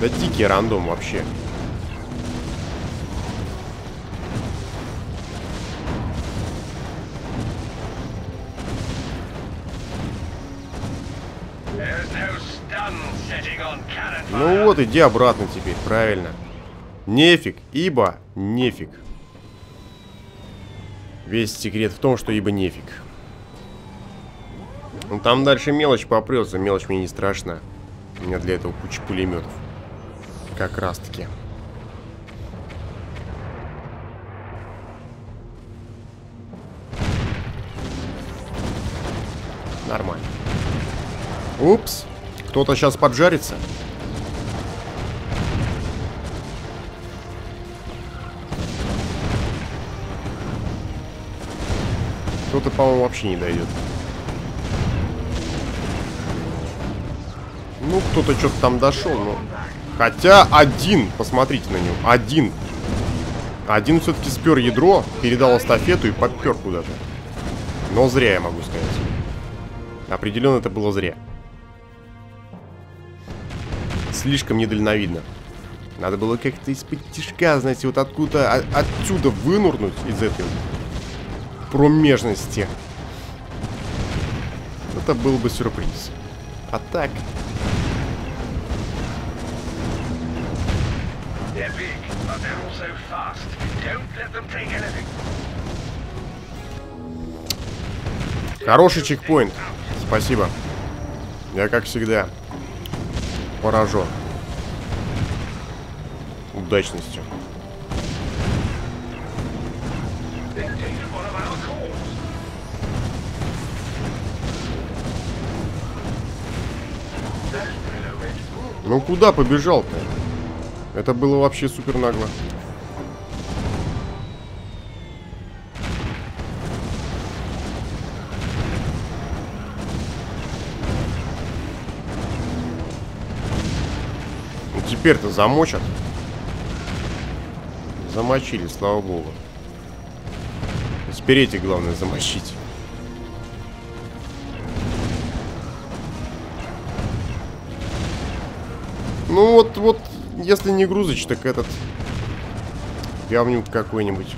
Да дикий рандом вообще. Ну вот, иди обратно теперь, правильно. Нефиг, ибо нефиг. Весь секрет в том, что ибо нефиг. Ну там дальше мелочь попрется, мелочь мне не страшна. У меня для этого куча пулеметов. Как раз таки. Нормально. Упс. Кто-то сейчас поджарится. Кто-то, по-моему, вообще не дойдет. Ну, кто-то что-то там дошел, но... Хотя один, посмотрите на него, один. Один все-таки спер ядро, передал эстафету и подпер куда-то. Но зря, я могу сказать. Определенно это было зря. Слишком недальновидно. Надо было как-то из-под тяжка, знаете, вот откуда, от, отсюда вынурнуть из этой промежности. Это был бы сюрприз. А так... Хороший чекпоинт. Спасибо. Я, как всегда, поражен удачностью. Ну куда побежал-то? Это было вообще супер нагло. Теперь-то замочат. Замочили, слава богу. Спереть их главное замочить. Ну вот, вот, если не грузыч, так этот говнюк какой-нибудь.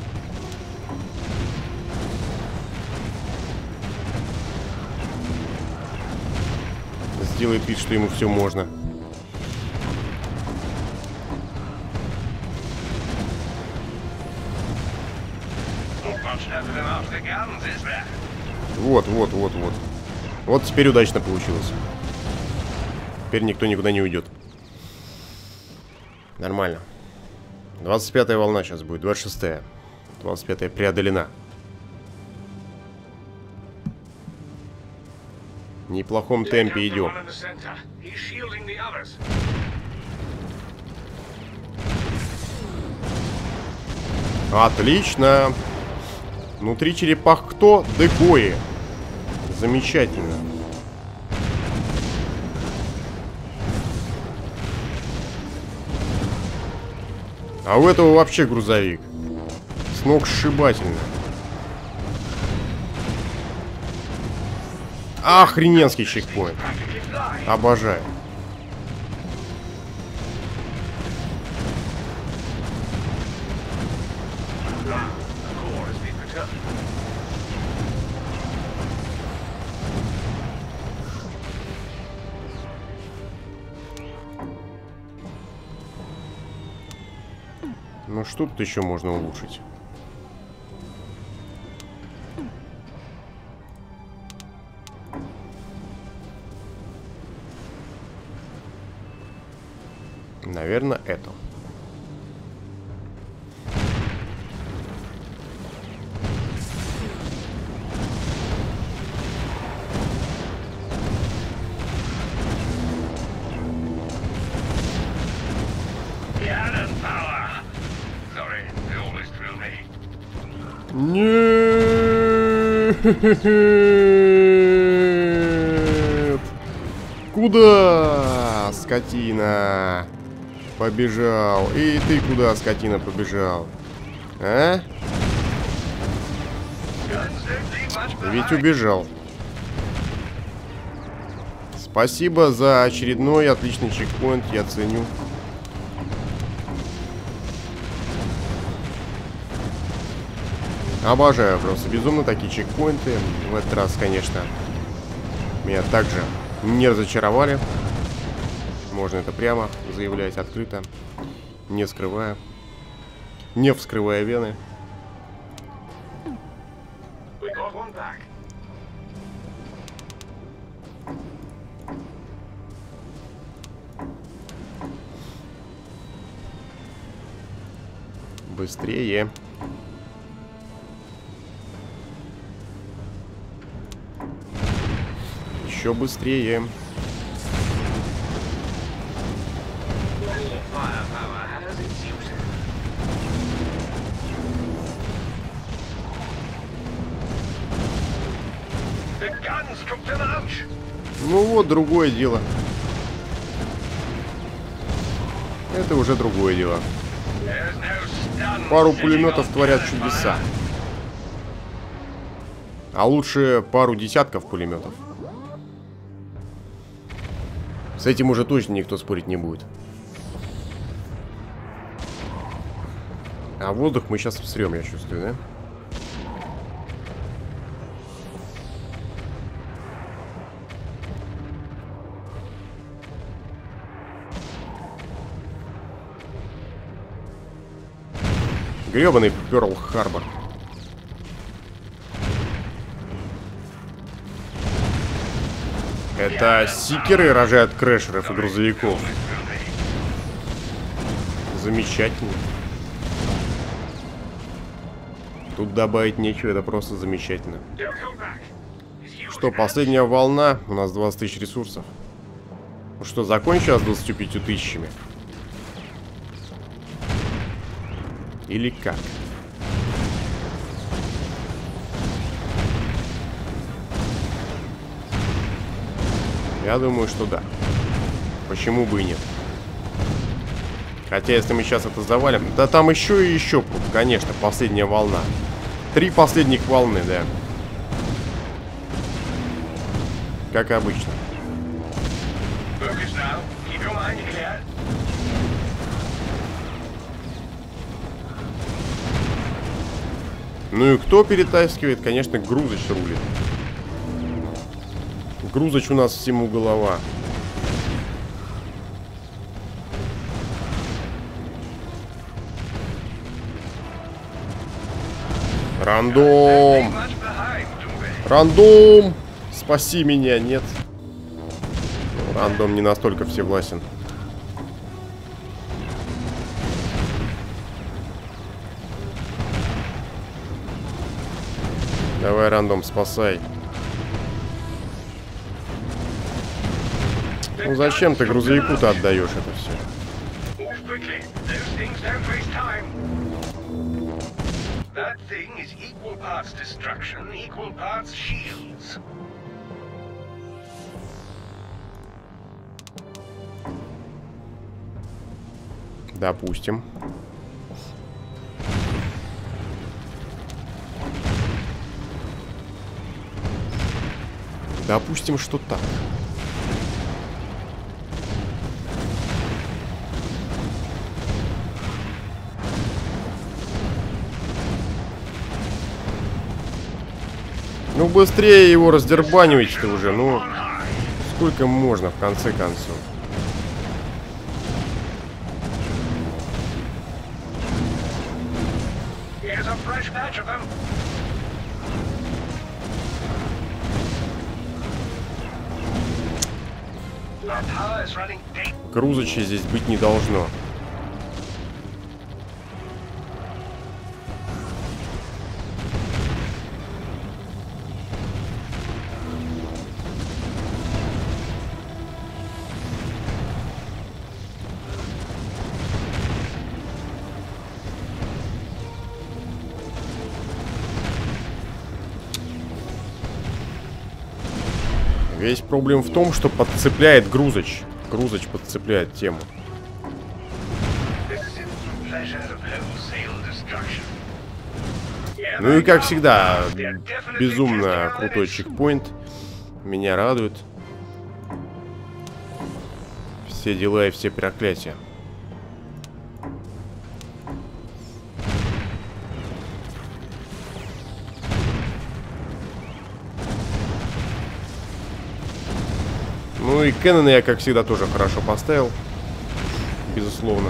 Сделает вид, что ему все можно. Вот, вот, вот, вот. Вот теперь удачно получилось. Теперь никто никуда не уйдет. Нормально. 25 волна сейчас будет, 26 -я. 25 преодолена. В неплохом темпе идем. Отлично. Внутри черепах кто? Декои. Замечательно. А у этого вообще грузовик. С ног сшибательно. Охрененский чекпоинт. Обожаю. Что тут еще можно улучшить? Наверное, это. Куда, скотина? Побежал. И ты куда, скотина, побежал? А? Ведь убежал. Спасибо за очередной отличный чекпоинт, я ценю. Обожаю просто безумно такие чекпоинты. В этот раз, конечно, меня также не разочаровали. Можно это прямо заявлять открыто, не скрывая, не вскрывая вены. Быстрее. Еще быстрее. Ну вот, другое дело. Это уже другое дело. Пару пулеметов творят чудеса. А лучше пару десятков пулеметов. С этим уже точно никто спорить не будет. А воздух мы сейчас всрем, я чувствую, да? Гребаный Перл Харбор. Это сикеры рожают крэшеров и грузовиков. Замечательно. Тут добавить нечего, это просто замечательно. Что, последняя волна? У нас 20 тысяч ресурсов. Ну что, закончилось с 25 тысячами? Или как? Я думаю, что да. Почему бы и нет? Хотя, если мы сейчас это завалим... Да там еще и еще, конечно, последняя волна. Три последних волны, да. Как обычно. Ну и кто перетаскивает? Конечно, Грузыч рулит. Грузыч у нас всему голова. Рандом! Рандом! Спаси меня, нет. Рандом не настолько всевластен. Давай, рандом, спасай. Ну зачем ты грузовику-то отдаешь это все? Допустим. Допустим, что так. Ну быстрее его раздербанивайте-то уже, ну сколько можно в конце концов. Крузача здесь быть не должно. Весь проблем в том, что подцепляет грузоч. Грузоч подцепляет тему. Ну и как всегда, безумно крутой чекпоинт. Меня радует. Все дела и все проклятия. Ну и Кэннона я, как всегда, тоже хорошо поставил. Безусловно.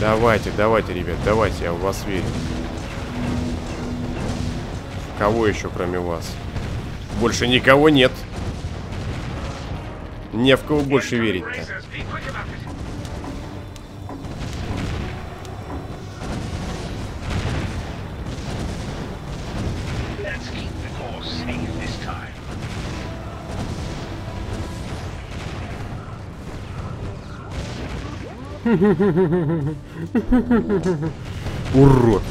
Давайте, давайте, ребят, давайте, я в вас верю. Кого еще, кроме вас? Больше никого нет. Не в кого больше верить-то. Урод.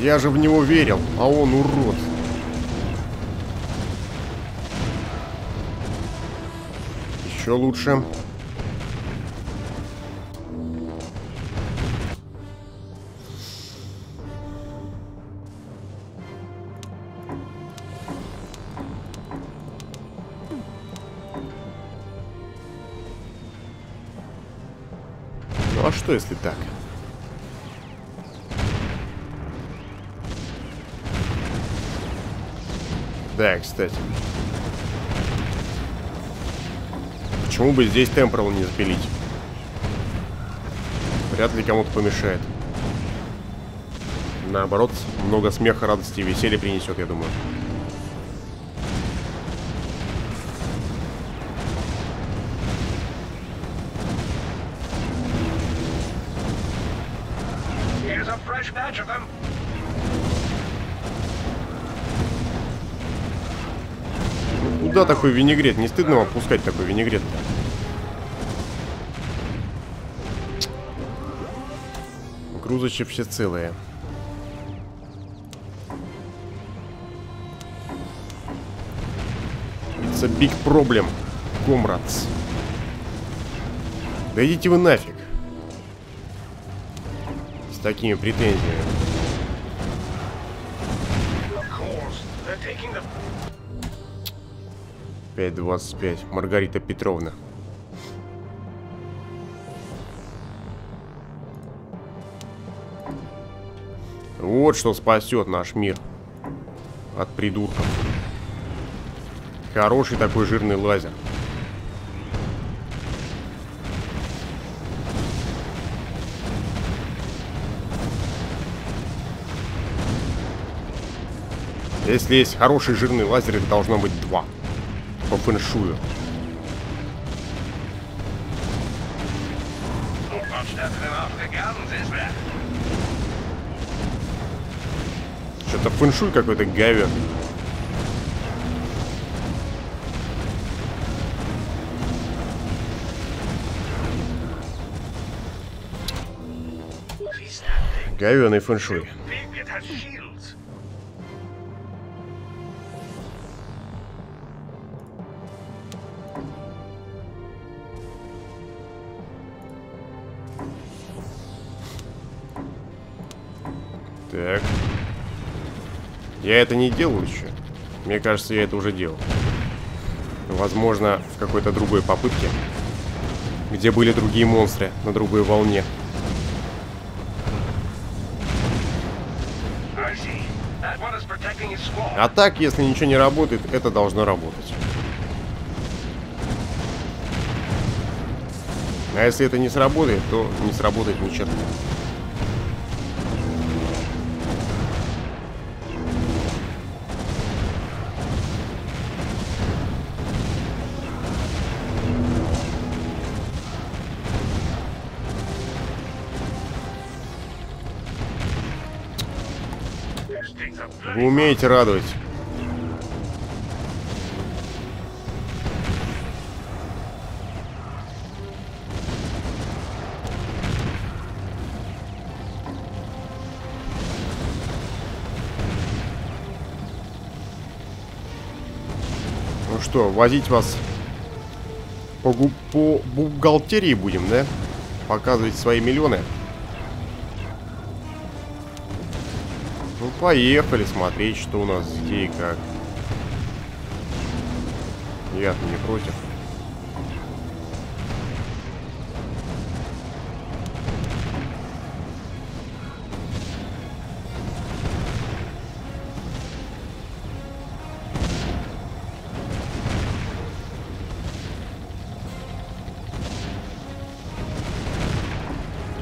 Я же в него верил, а он урод. Еще лучше. Ну а что если так? Да, кстати. Почему бы здесь темпорал не запилить? Вряд ли кому-то помешает. Наоборот, много смеха, радости и веселья принесет, я думаю. Куда такой винегрет? Не стыдно вам пускать такой винегрет? -то? Грузочек все целые. It's a big problem, comrades. Да идите вы нафиг. С такими претензиями. 5.25. Маргарита Петровна. Вот что спасет наш мир от придурков. Хороший такой жирный лазер. Если есть хороший жирный лазер, их должно быть два по фэншую. Что-то фэншуй какой-то гавер. Говёный фэншуй. Я это не делал еще. Мне кажется, я это уже делал. Возможно, в какой-то другой попытке. Где были другие монстры на другой волне. А так, если ничего не работает, это должно работать. А если это не сработает, то не сработает ни черта. Вы умеете радовать. Ну что, возить вас по, по бухгалтерии будем, да? Показывать свои миллионы. Ну, поехали смотреть, что у нас где и как. Я-то не против.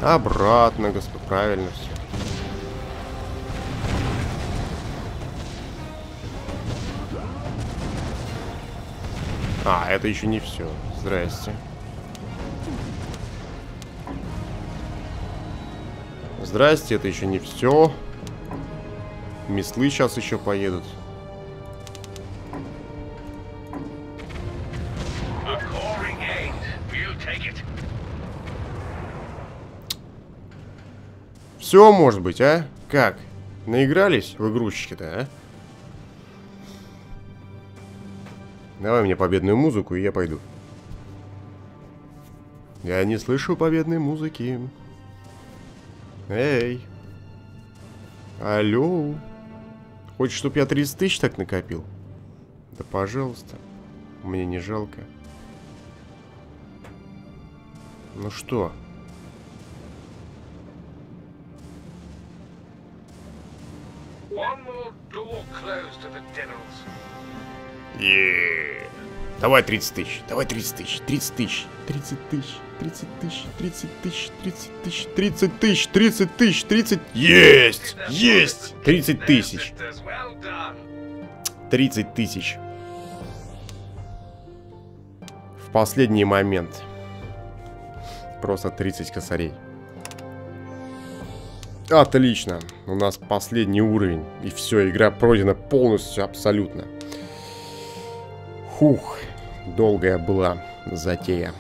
Обратно, господи, правильно все. А, это еще не все. Здрасте. Здрасте, это еще не все. Меслы сейчас еще поедут. Все может быть, а? Как? Наигрались в игрушечки-то, а? Давай мне победную музыку, и я пойду. Я не слышу победной музыки. Эй. Алло. Хочешь, чтоб я 30 тысяч так накопил? Да пожалуйста. Мне не жалко. Ну что? Yeah. Давай 30 тысяч, давай 30 тысяч, 30 тысяч, 30 тысяч, 30 тысяч, 30 тысяч, 30 тысяч, 30 тысяч, 30 тысяч, 30... Есть! Есть! 30 тысяч. 30 тысяч. В последний момент. Просто 30 косарей. Отлично. У нас последний уровень. И все, игра пройдена полностью, абсолютно. Фух, долгая была затея.